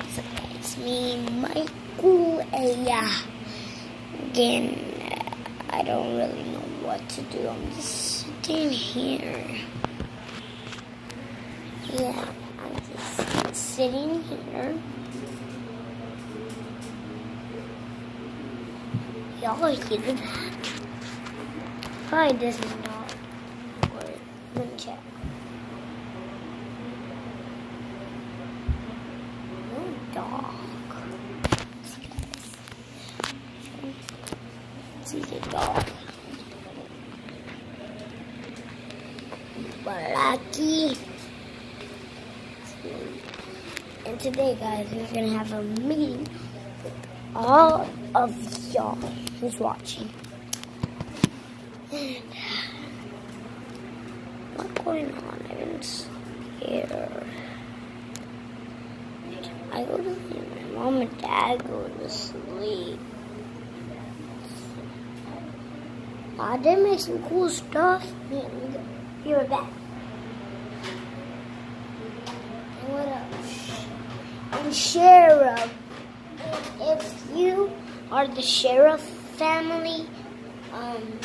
Up. Me, Michael, and yeah. Again, I don't really know what to do. I'm just sitting here. Yeah, I'm just sitting here. Y'all hear that? Probably does not work. Let me check. No dog. See, guys. See the dog. Lucky. And today, guys, we're gonna have a meeting with all of y'all who's watching. What's going on? I'm scared. I go to sleep. My mom and dad go to sleep. I did make some cool stuff. Right back. And what else? And sheriff. If you are the sheriff family, um,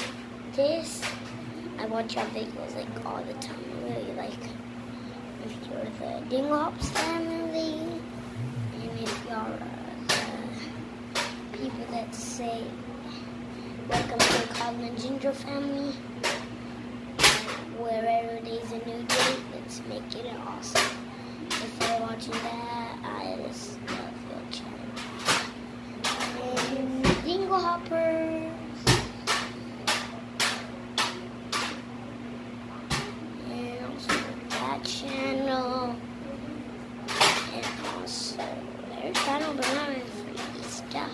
this I watch your videos like all the time. I really like. If you're the Dinglops family, and if you're uh, the people that say welcome to the Coglin Ginger family, wherever there's a new day, let's make it awesome. If you're watching that, I just love your channel. And Dingle Hoppers. And also that channel. And also their channel, but not free stuff.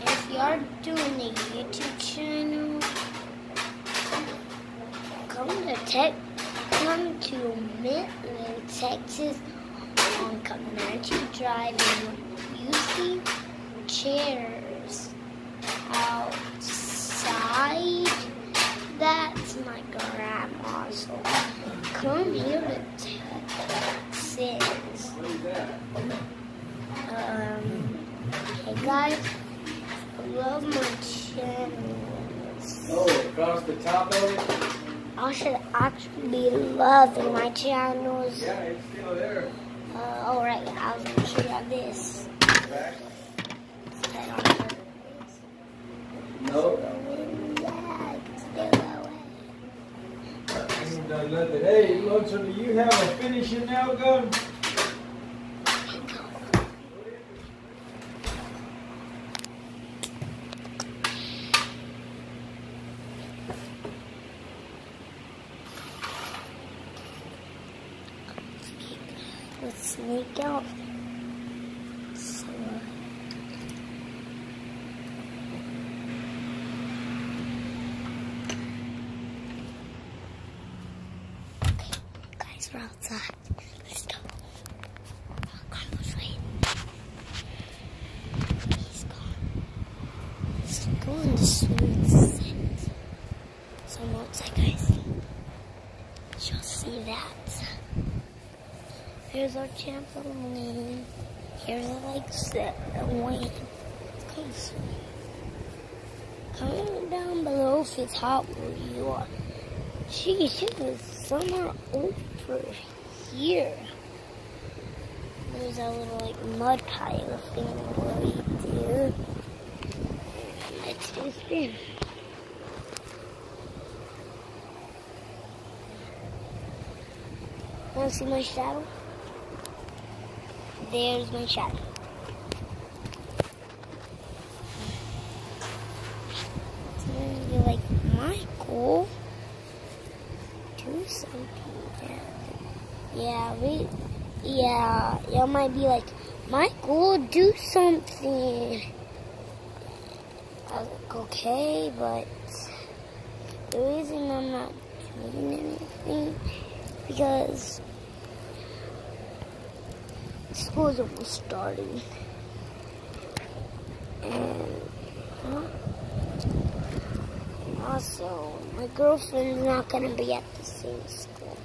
And if you're doing a YouTube channel, come to come to Midland, Texas on Comanche Drive and you see chairs outside. That's my grandma's. So come here to Texas. Um, hey guys, love my channels. Oh, across the top of it? I should actually be loving my channels. Yeah, it's still there. Uh, alright, I'll show you this. Back. Head on over. No. Yeah, it's still away. Ain't done nothing. Hey, do you have a finishing nail gun? Sneak out. So, okay, guys, we're outside. Let's go. He's gone. Go in the sweet scent. So I'm outside, guys. You'll see that. Here's our trampoline. Here's a like set wing. Sweet. Comment down below if it's hot where you are. Geez, it is summer over here. There's a little like mud pile thing right there. Let's do a spin. Want to see my shadow? There's my shadow. Like, Michael, do something. Yeah, we, yeah, y'all might be like, Michael, do something. Like, okay, but the reason I'm not doing anything because almost starting. And huh? also, my girlfriend's not to be at the same school.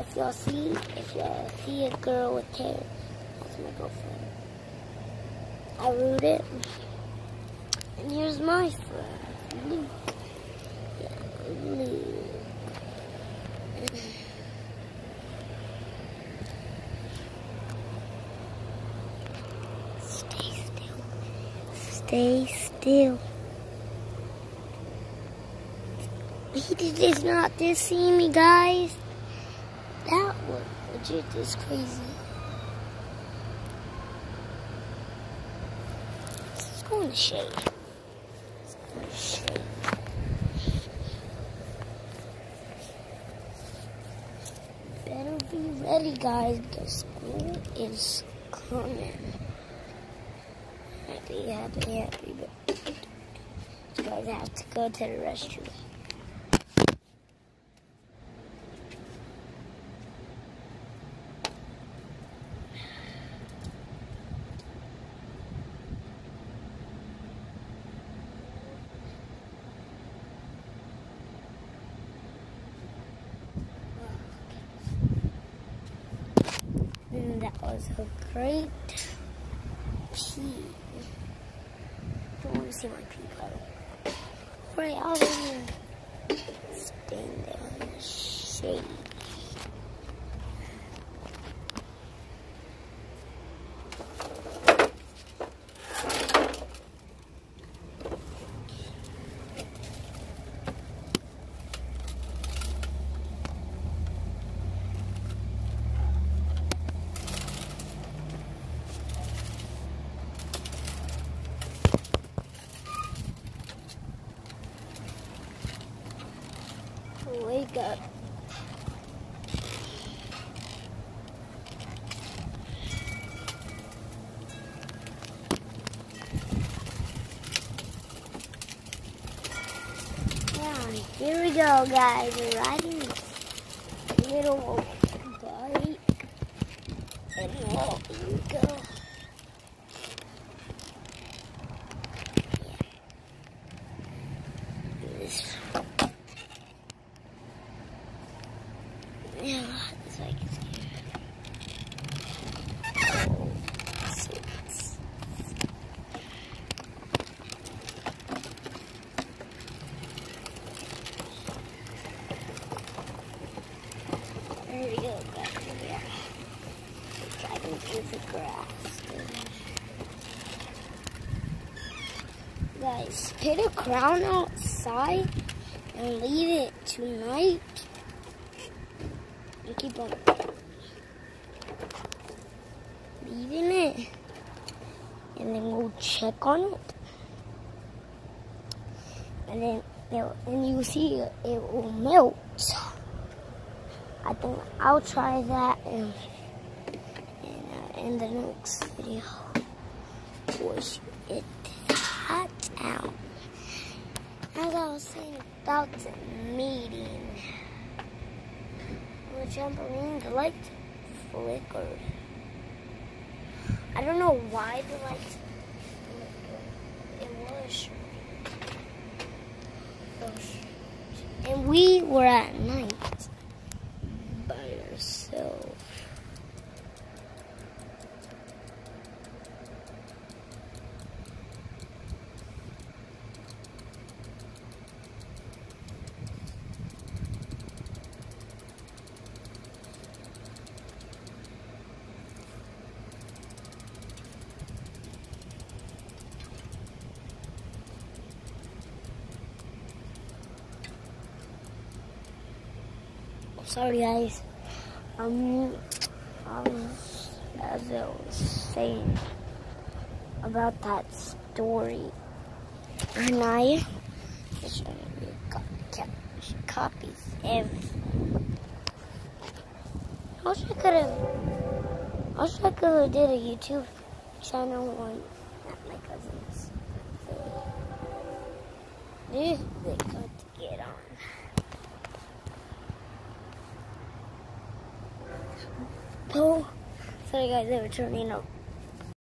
If y'all see, if y'all see a girl with hair, that's my girlfriend. I wrote it. And here's my friend, Luke. Yeah, Luke. Stay still. Stay still. He did not just see me, guys. That was legit just crazy. Let's go in the shade. Let's. Better be ready, guys, because school is coming. Happy, happy, happy, but guys have to go to the restroom. That was a great pee. To see my pee puddle. Right over here. Staying there in the shade. Wake up. Yeah, go, guys. Riding this little bike. And here we go. Yeah. This Yeah, this bike is here. Oh, sweet. There Yeah. We're driving through the grass. Guys, put a crown outside and leave it tonight. And keep on leaving it. And then we'll check on it. And then and you see it will melt. I'll try that in, in, uh, in the next video. Push it hot out. As I was saying about the meeting, the trampoline, the light flickered. I don't know why the light flickered. It was. It was and we were at night Sorry, guys. Um, um, as I was saying about that story, and I copies everything. I wish I could have. I wish I could have did a YouTube channel on my cousin's. These they got to get on. Oh, sorry guys, they were turning up